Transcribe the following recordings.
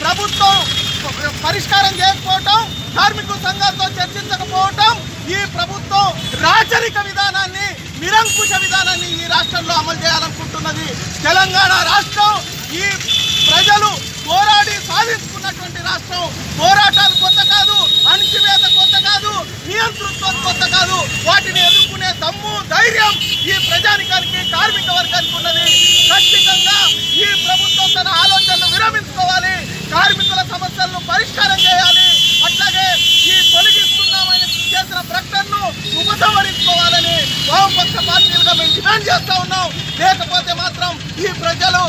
ప్రభుత్వం పరిష్కారం చేయకపోవటం కార్మిక సంఘాలతో చర్చించకపోవటం ఈ ప్రభుత్వం రాచరిక విధానాన్ని నిరంకుశ విధానాన్ని ఈ రాష్ట్రంలో అమలు చేయాలనుకుంటున్నది. తెలంగాణ రాష్ట్రం ఈ ప్రజలు పోరాడి సాధించుకున్నటువంటి రాష్ట్రం. పోరాటాలు కొత్త కాదు అణిచివేత కొత్త కాదు నియంతృత్వం కొత్త కాదు. వాటిని ఎదుర్కొనే దమ్ము ధైర్యం ఈ ప్రజానికానికి కార్మిక వర్గానికి ఉన్నది. ఖచ్చితంగా డిమాండ్ చేస్తా ఉన్నాం. లేకపోతే మాత్రం ఈ ప్రజలు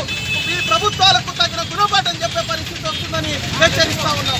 ఈ ప్రభుత్వాలకు తగిన గుణపాఠం చెప్పే పరిస్థితి వస్తుందని హెచ్చరిస్తా ఉన్నాం.